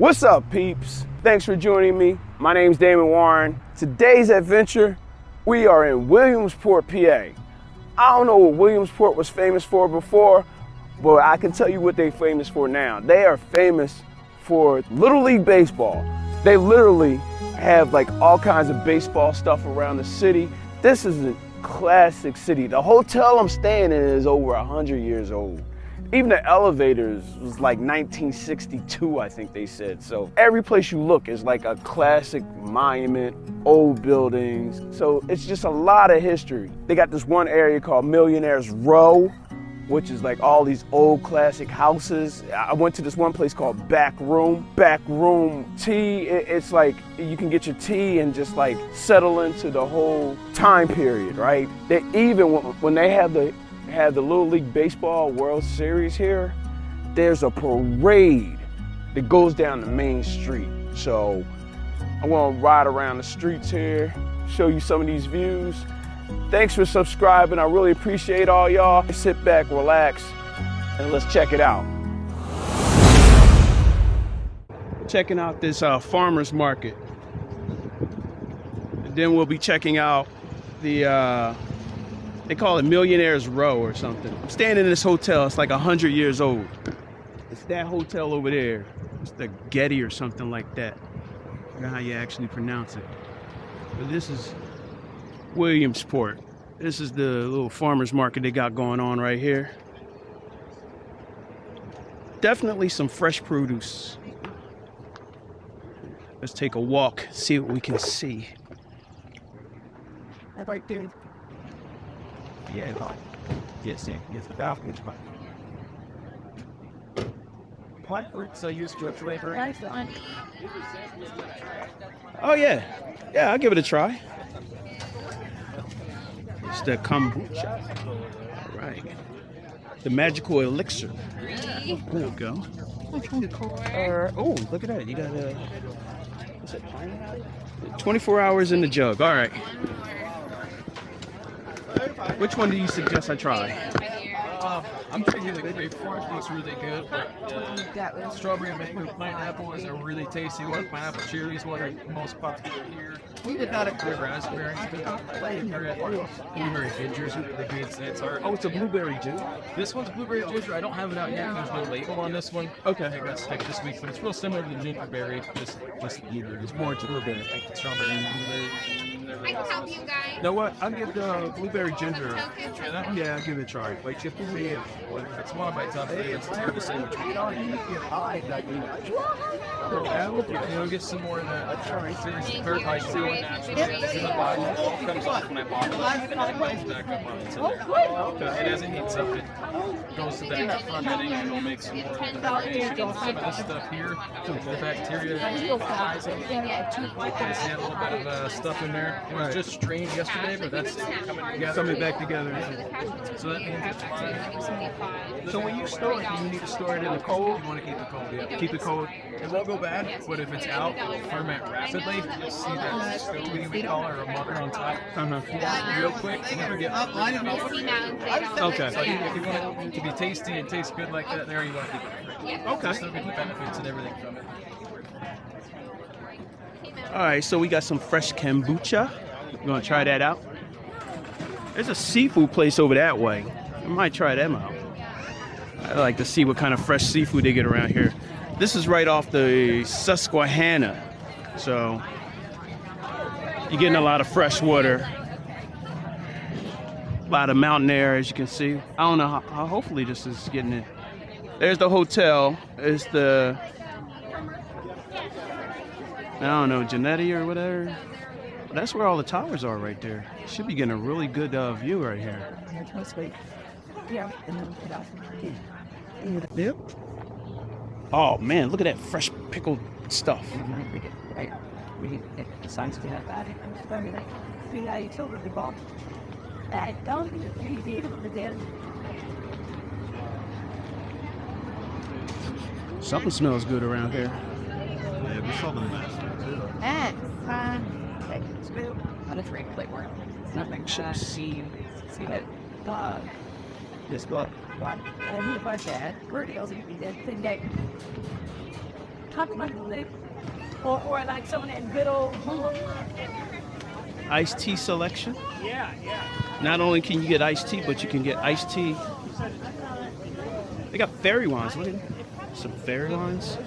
What's up, peeps? Thanks for joining me. My name's Daymon Warren. Today's adventure, we are in Williamsport, PA. I don't know what Williamsport was famous for before, but I can tell you what they're famous for now. They are famous for Little League Baseball. They literally have like all kinds of baseball stuff around the city. This is a classic city. The hotel I'm staying in is over 100 years old. Even the elevators was like 1962, I think they said. So every place you look is like a classic monument, old buildings. So it's just a lot of history. They got this one area called Millionaires Row, which is like all these old classic houses. I went to this one place called Back Room. Back Room Tea, it's like you can get your tea and just like settle into the whole time period, right? They even when they have the have the Little League Baseball World Series here, there's a parade that goes down the main street. So I'm gonna ride around the streets here, show you some of these views. Thanks for subscribing. I really appreciate all y'all. Sit back, relax, and let's check it out. Checking out this uh, farmer's market. And then we'll be checking out the uh, they call it Millionaire's Row or something. I'm standing in this hotel. It's like 100 years old. It's that hotel over there. It's the Getty or something like that. I don't know how you actually pronounce it. But this is Williamsport. This is the little farmer's market they got going on right here. Definitely some fresh produce. Let's take a walk, see what we can see. Right, Yeah, like, yes, yeah, yes, but. Plant fruits are used to flavor. Oh yeah, yeah, I'll give it a try. It's the kombucha. All right. The magical elixir. There we go. Uh, oh, look at that. You got a. It? 24 hours in the jug. All right. Which one do you suggest I try? Uh, I'm thinking the grape forest looks really good, but uh, strawberry mango pineapple is a really tasty one. Pineapple cherry is what are most popular here. We did not include raspberry. Blueberry ginger is really good. It's our, Oh, it's a blueberry juice. this one's blueberry ginger. I don't have it out yet. There's no label on this one. Okay. I got stick this week, but it's real similar to the gingerberry. Just, just blueberry. It's More to blueberry. strawberry and blueberry. I can help you guys. You know what? I'll give the blueberry ginger. Try. Yeah, I'll give it a try. Like chip see if it's one of my top favorites. It's hard to say which one. You know, get some more of that. Seriously, third high too. In the bottle comes off when I bottle it, and then it goes back up onto there. And as it heats up, it goes to that fermenting, and it'll make some more fermentation. Some of this stuff here, the bacteria, has had a little bit of uh, stuff in there. It was just strained yesterday, but that's coming together. Something back together. So that means it's So when you store it, do you need to store it in the cold? You want to keep it cold, yeah. Keep it cold. It won't go bad, but if it's out, it'll ferment rapidly. You'll see that scoby we call it, or a marker on top. Uh-huh. Real quick, you never get up. See now, they don't Okay. So if you want it to be tasty and taste good like that, there you want to keep it. Okay. Still get the benefits and everything from it. All right, so we got some fresh kombucha. Want to try that out? There's a seafood place over that way. I might try them out. I like to see what kind of fresh seafood they get around here. This is right off the Susquehanna, so you're getting a lot of fresh water. A lot of mountain air, as you can see. I don't know how hopefully this is getting it. There's the hotel. It's the I don't know, Genetti or whatever. That's where all the towers are right there. Should be getting a really good uh, view right here. Yeah, and then put out. Yep. Oh man, look at that fresh pickled stuff. Right. We the signs to have that. We got utility box. I don't think it's the dead. Something smells good around here. Yeah, we saw the master too. And fine. Good. Not a drink flavor. Nothing. Should have seen. See that. Dog. Just go up. If I said, where else you be dead thing day. Talk about the or, or like some of that good old Iced tea selection. Yeah, yeah. Not only can you get iced tea, but you can get iced tea. They got fairy wines. Look at some fairy wines.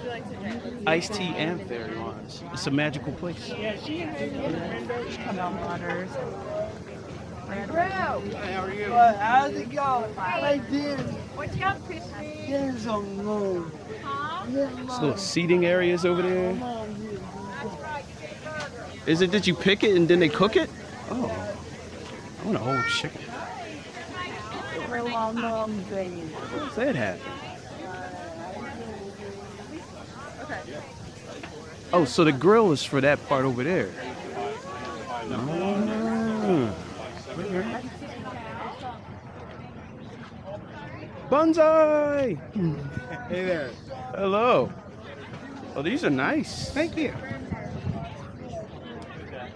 Iced tea and fairy wines. It's a magical place. come on waters. How's it going? I did. What's up, Christy? There's a moon. There's little seating areas over there. Is it did you pick it and then they cook it? Oh. I want a whole chicken. Real long, long green. What's that happen? Oh, so the grill is for that part over there. Ah. Bonsai! Hey there. Hello. Oh, these are nice. Thank you.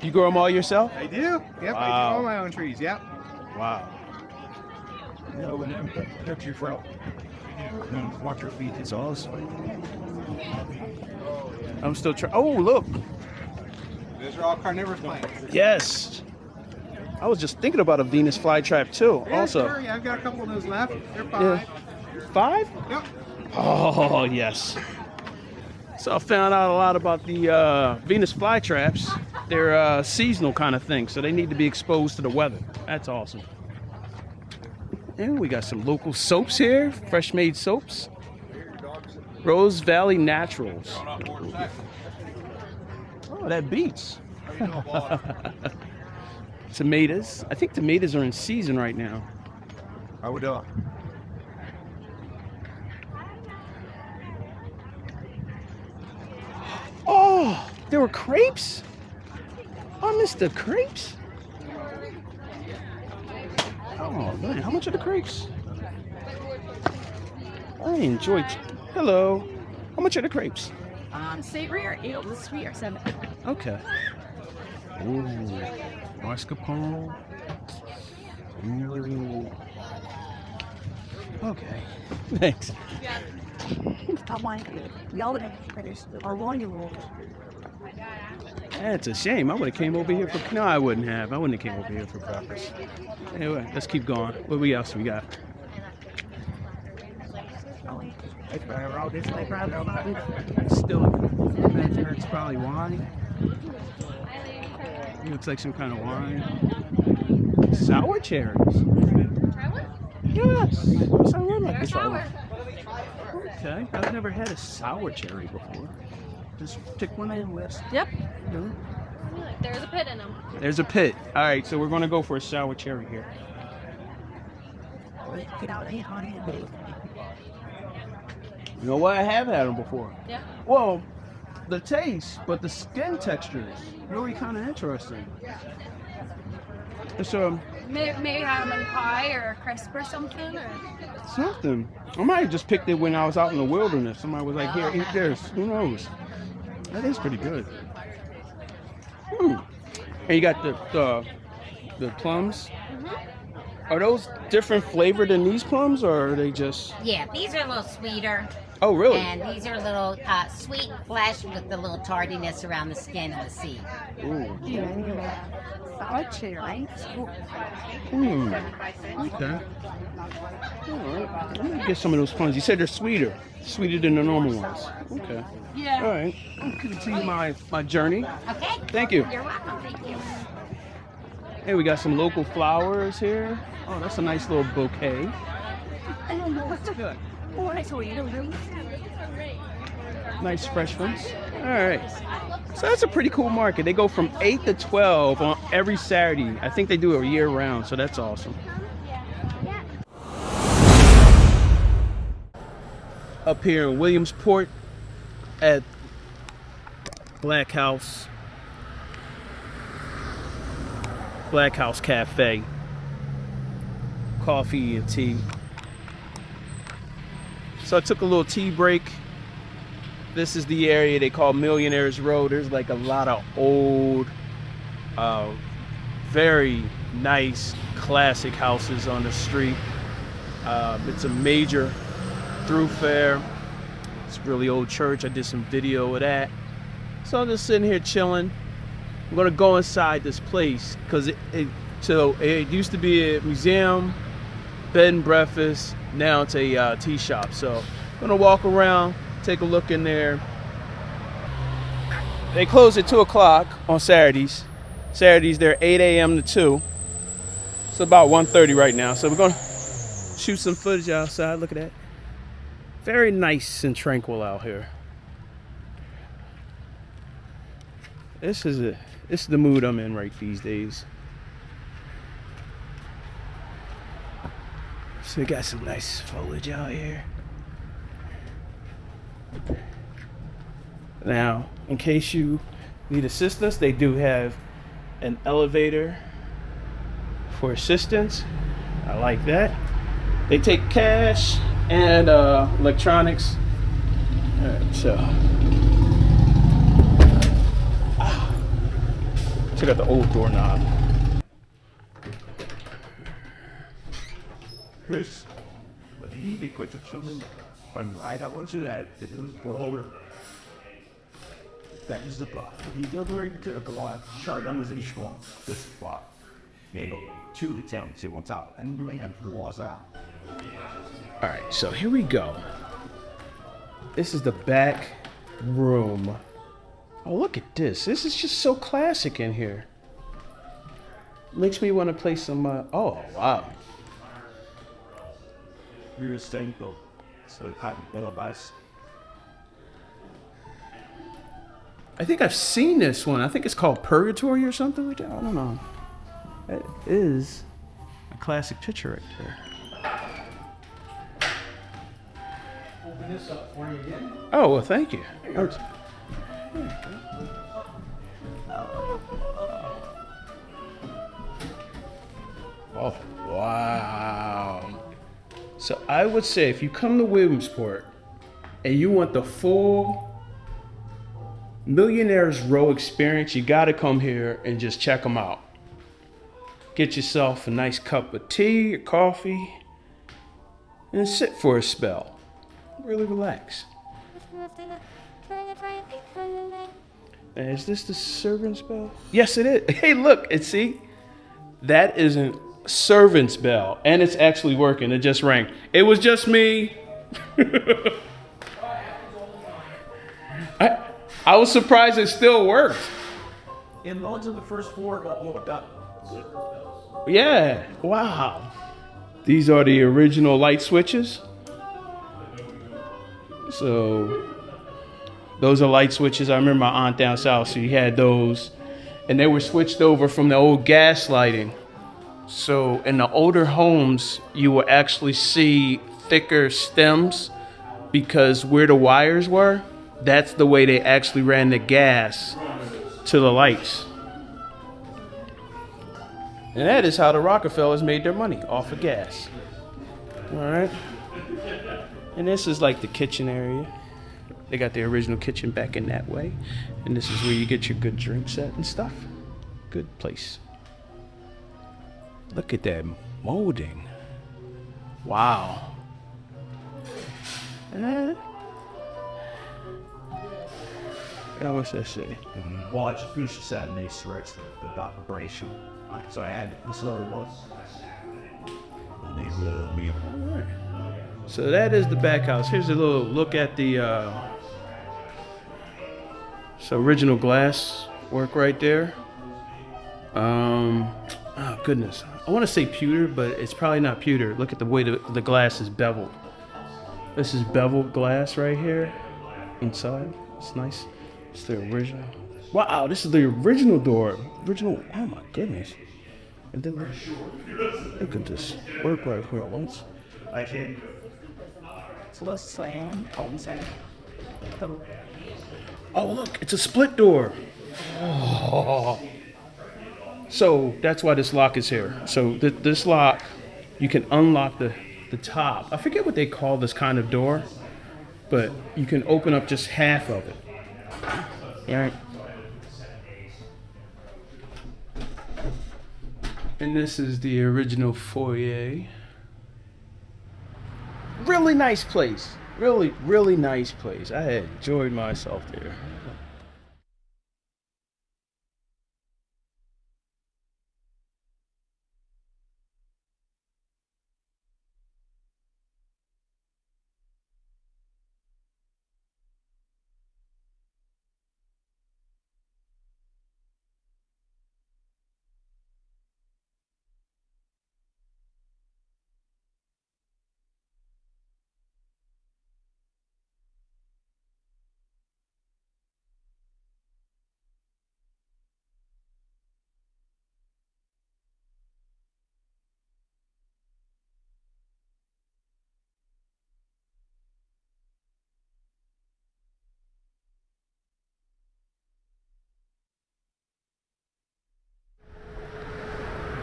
You grow them all yourself? I do. Yep, I Wow. do all my own trees. Yep. Wow. Yeah, when I'm touch your throat. Watch your feet. It's awesome. I'm still trying. Oh, look. Those are all carnivorous plants. Yes. I was just thinking about a Venus flytrap too. Yeah, also, sure. Yeah, I've got a couple of those left. They're Yeah. five? Yep. Oh, yes. So I found out a lot about the uh, Venus flytraps. They're uh, seasonal kind of thing, so they need to be exposed to the weather. That's awesome. And we got some local soaps here, fresh made soaps. Rose Valley Naturals. Oh, that beats. tomatoes. I think tomatoes are in season right now. How we doing? Oh, there were crepes? Oh, I missed the crepes. Oh man, how much are the crepes? I enjoy. Hello. How much are the crepes? Um, savory or eight, the sweet or seven. Okay. Ooh, mascarpone. Ooh. Okay. Thanks. Stop mine. Y'all the critters are one year old. That's a shame. I would have came over here for. No, I wouldn't have. I wouldn't have came over here for breakfast. Anyway, let's keep going. What we else we got? Still, imagine it's probably wine. It looks like some kind of wine. Sour cherries. Try one? Yes. Yes, I would like They're to try sour. one. Okay. I've never had a sour cherry before. Just pick one in list. Yep. There's a pit in them. There's a pit. All right, so we're gonna go for a sour cherry here. Get out of here, honey. You know what? I have had them before. Yeah. Well, the taste, but the skin texture is really kind of interesting. It's um Maybe, maybe have them in pie or a crisp or something. Or... something. I might have just picked it when I was out in the wilderness. Somebody was like, "Here, eat this." Who knows? That is pretty good. Hmm. And you got the the, the plums. Are those different flavor than these plums, or are they just? Yeah, these are a little sweeter, Oh, really? and these are a little uh, sweet flesh with the little tardiness around the skin and the seed. Ooh. Sour cherry. Hmm. Okay. All right. I'm gonna get some of those plums. You said they're sweeter, sweeter than the normal ones. Okay. Yeah. All right. I'll continue my my journey. Okay? Thank you. You're welcome. Thank you. Hey, we got some local flowers here. Oh, that's a nice little bouquet. I don't know what's good. Oh. Nice fresh ones. All right. So that's a pretty cool market. They go from 8 to 12 on every Saturday. I think they do it year round, so that's awesome. Up here in Williamsport at Black House. Black House Cafe. Coffee and tea. So I took a little tea break. This is the area they call Millionaires Row. There's like a lot of old, uh, very nice, classic houses on the street. Um, it's a major thoroughfare. It's really old church. I did some video of that. So I'm just sitting here chilling. I'm gonna go inside this place because it, it so it used to be a museum, bed and breakfast. Now it's a uh, tea shop. So I'm gonna walk around, take a look in there. They close at two o'clock on Saturdays. Saturdays they're 8 a.m. to 2. It's about 1:30 right now. So we're gonna shoot some footage outside. Look at that. Very nice and tranquil out here. This is a this is the mood I'm in right these days. We got some nice foliage out here. Now, in case you need assistance, they do have an elevator for assistance. I like that. They take cash and uh, electronics. All right, so. Ah. Check out the old doorknob. But he be quick to something. When I don't want to that, it for over. That is the plot. He delivering to the plot, chart numbers each one. This plot. Maybe two to ten to one top, and have the out. All right, so here we go. This is the back room. Oh, look at this. This is just so classic in here. Makes me want to play some. Uh, oh, wow. We were staying though, so it had a little bus. I think I've seen this one. I think it's called Purgatory or something like that. I don't know. It is a classic picture right there. Open this up for you again. Oh, well, thank you. Oh, Oh, wow. So I would say if you come to Williamsport and you want the full Millionaires Row experience, you got to come here and just check them out. Get yourself a nice cup of tea or coffee and sit for a spell. Really relax. Is this the servant's bell? Yes, it is. Hey, look, and see, that isn't servant's bell, and it's actually working. It just rang. It was just me. I, I was surprised it still worked. And on to the first floor got looked up. Yeah. Wow. These are the original light switches. So those are light switches. I remember my aunt down south, she had those. And they were switched over from the old gas lighting. So in the older homes, you will actually see thicker stems because where the wires were, that's the way they actually ran the gas to the lights. And that is how the Rockefellers made their money off of gas. All right. And this is like the kitchen area. They got the original kitchen back in that way. And this is where you get your good drink set and stuff. Good place. Look at that molding. Wow. Uh, yeah, what's that say? Well, it's finished set and they stretched the, the operation. So I had this other one. And they let me So that is the back house. Here's a little look at the uh, so original glass work right there. Um, oh goodness, I want to say pewter, but it's probably not pewter. Look at the way the, the glass is beveled. This is beveled glass right here inside. It's nice. It's the original. Wow, this is the original door. Original. Oh my goodness. And then look, look at this work right here once. I can. So let's say, hold on. Oh, look, it's a split door. Oh. So that's why this lock is here. So th- this lock, you can unlock the, the top. I forget what they call this kind of door, but you can open up just half of it. All right. And this is the original foyer. Really nice place. Really, really nice place. I enjoyed myself there.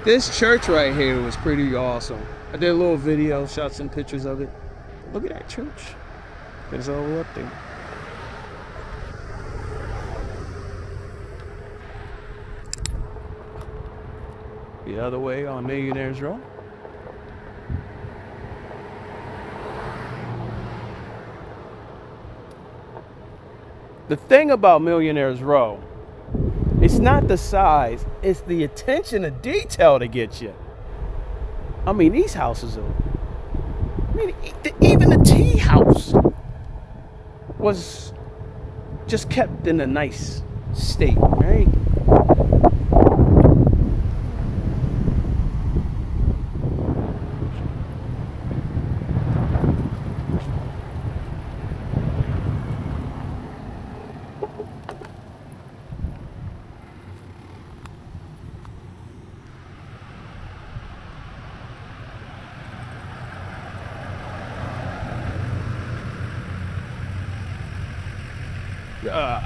This church right here was pretty awesome. I did a little video, shot some pictures of it. Look at that church. It's all up there. The other way on Millionaires Row. The thing about Millionaires Row, it's not the size, it's the attention to detail to get you. I mean, these houses are. I mean, even the tea house was just kept in a nice state, right? Uh,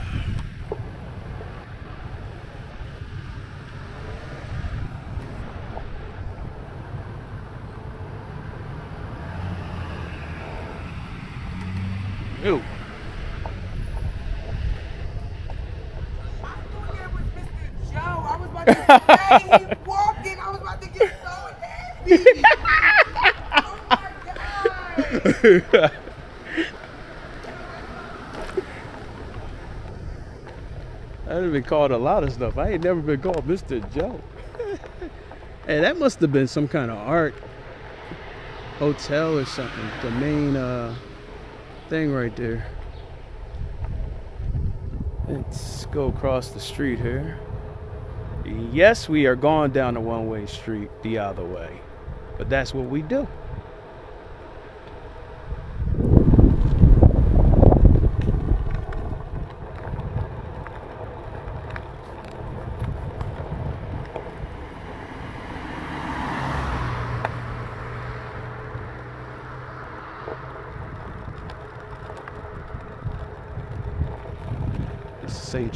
ew. Joe, I was about to say, he walking, I was about to get so happy. oh my God. I've been called a lot of stuff. I ain't never been called Mr. Joe. hey, that must have been some kind of art hotel or something. The main uh, thing right there. Let's go across the street here. Yes, we are going down the one-way street the other way, but that's what we do.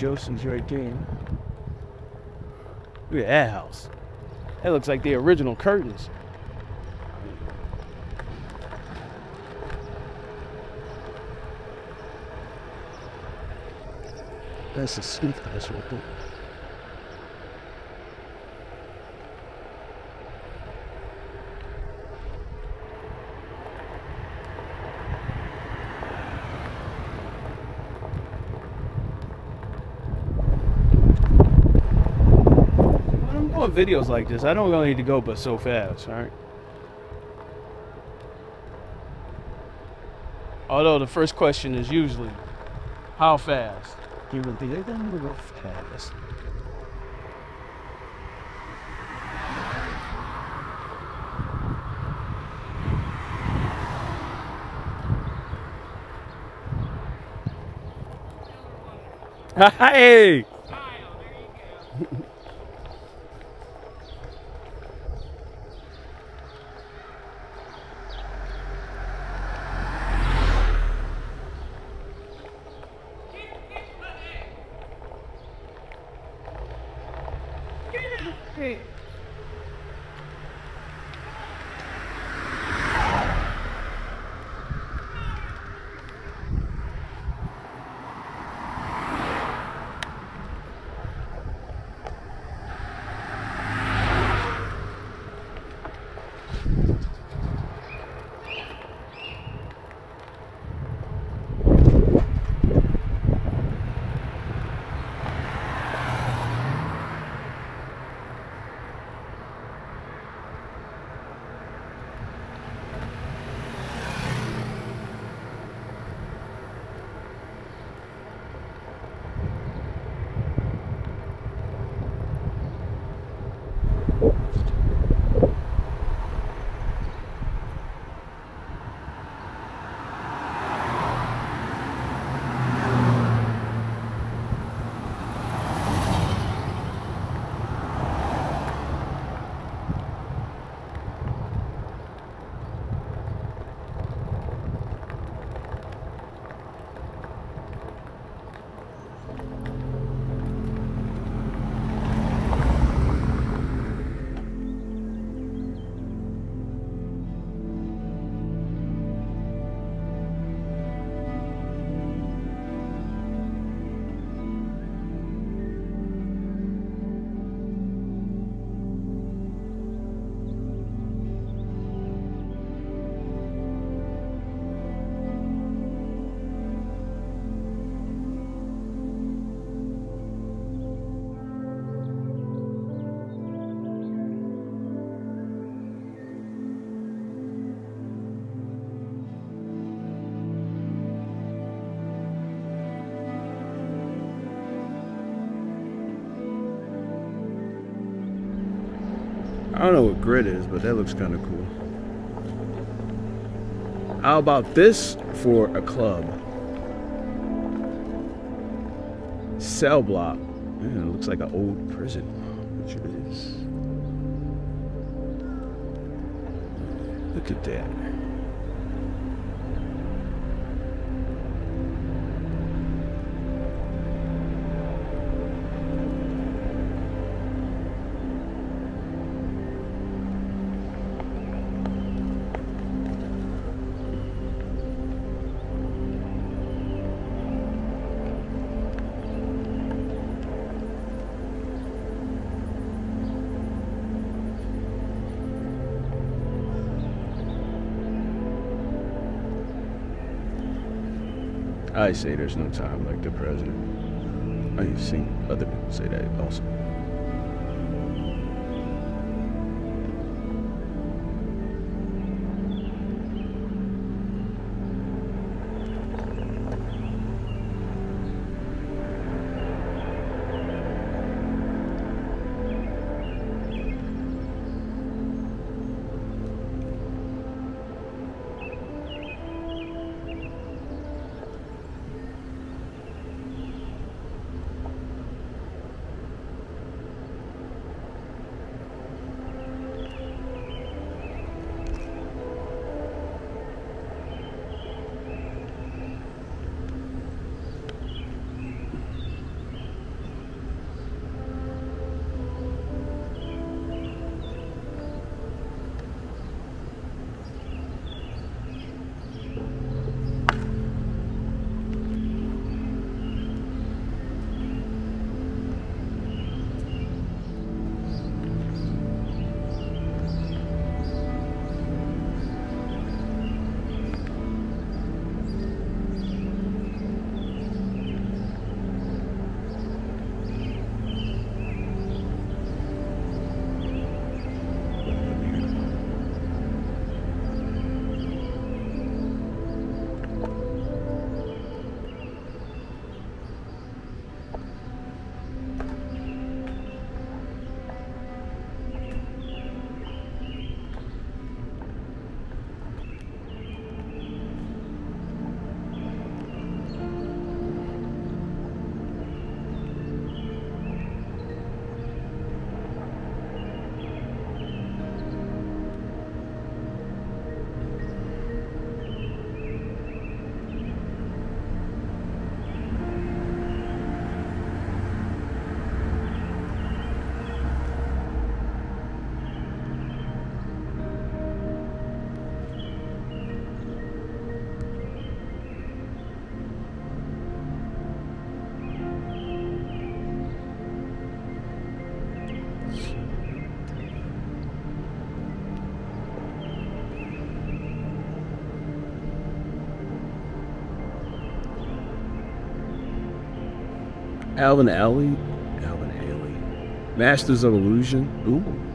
Joseph's right there. Look at that house. That looks like the original curtains. That's a Smith house right there. When videos like this, I don't really need to go but so fast, alright? Although the first question is usually, how fast? You will be like, "I'm go fast. Hey! I don't know what grit is, but that looks kind of cool. How about this for a club? Cell block. Man, it looks like an old prison, which it is. Look at that. I say there's no time like the present. I've seen other people say that also. Alvin Alley, Alvin Ailey, Masters of Illusion. Ooh.